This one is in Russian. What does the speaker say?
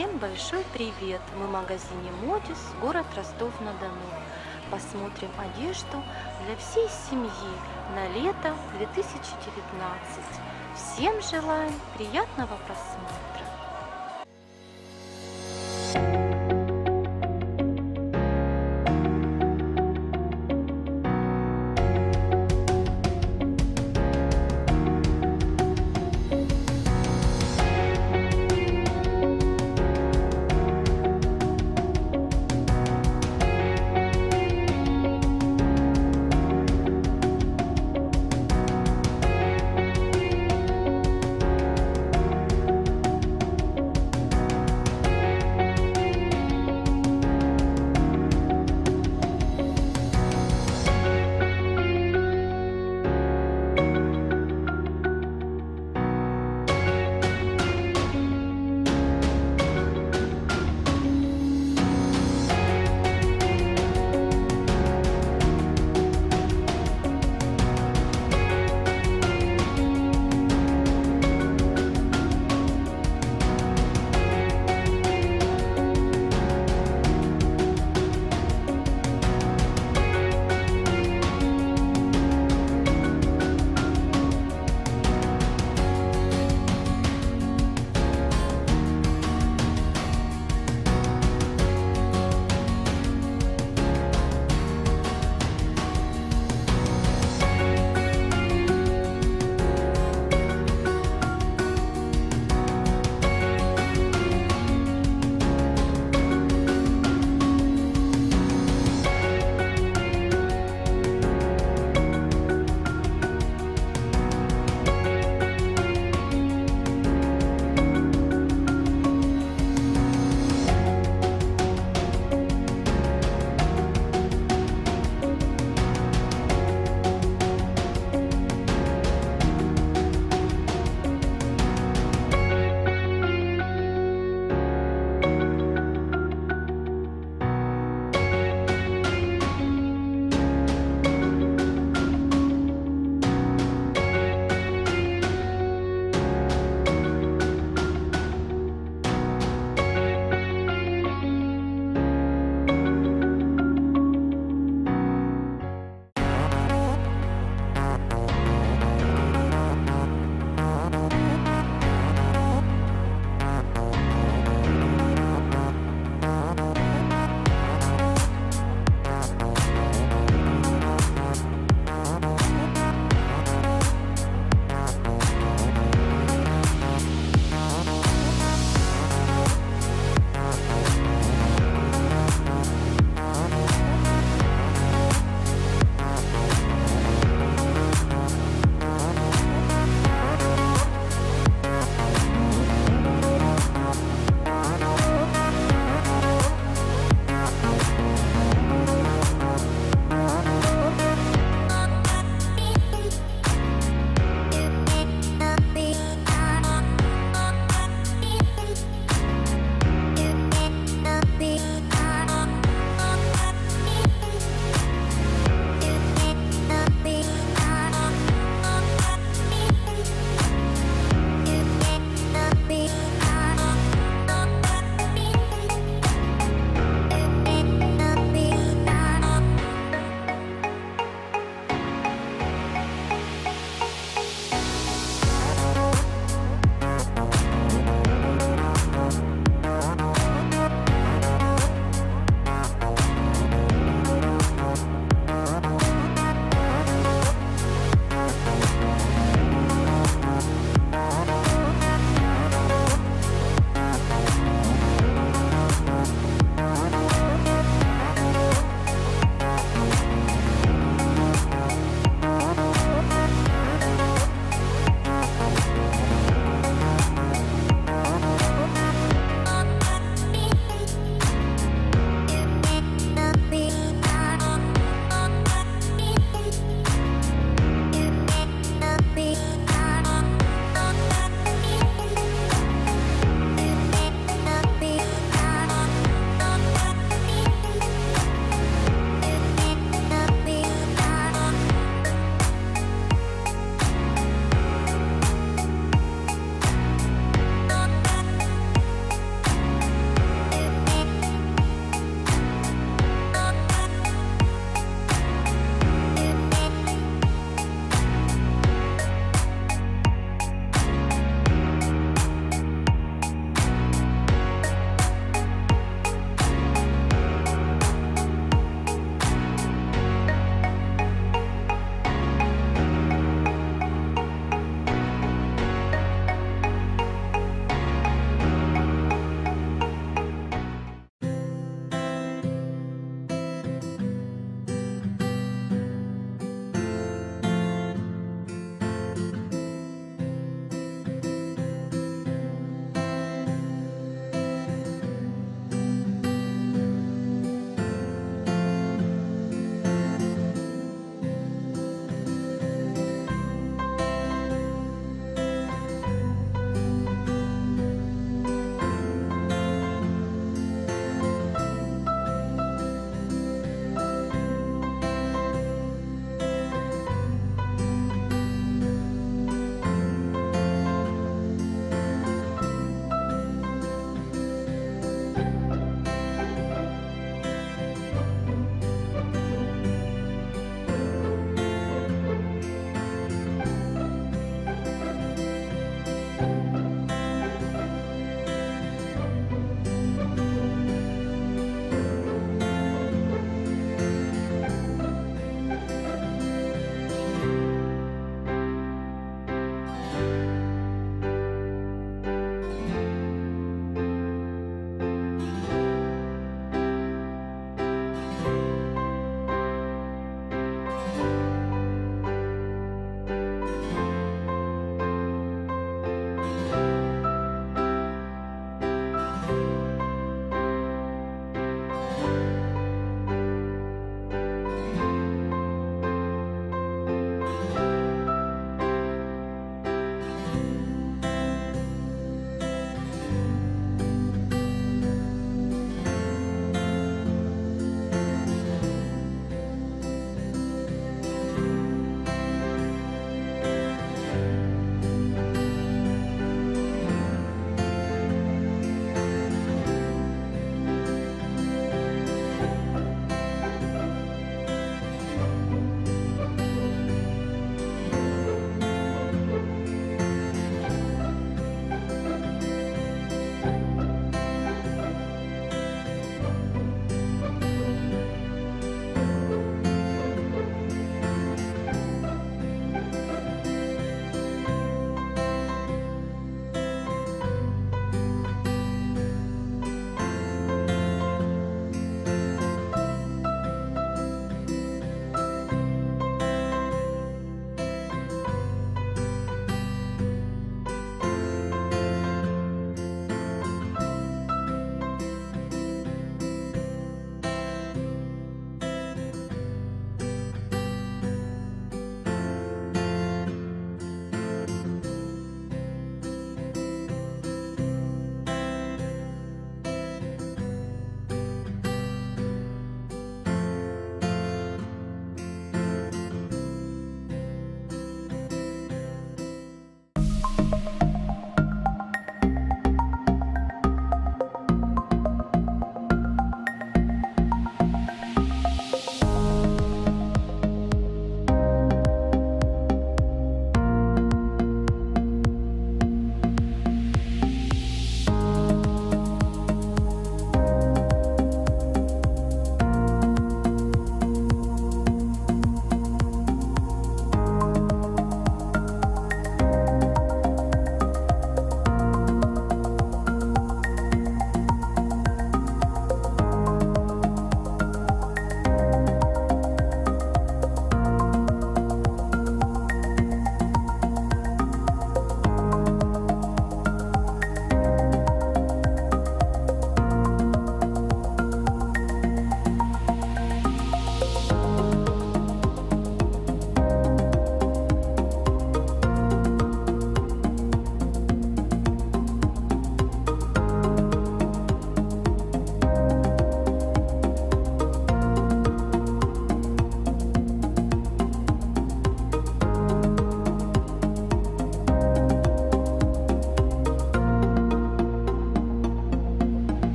Всем большой привет! Мы в магазине Модис, город Ростов-на-Дону. Посмотрим одежду для всей семьи на лето 2019. Всем желаем приятного просмотра!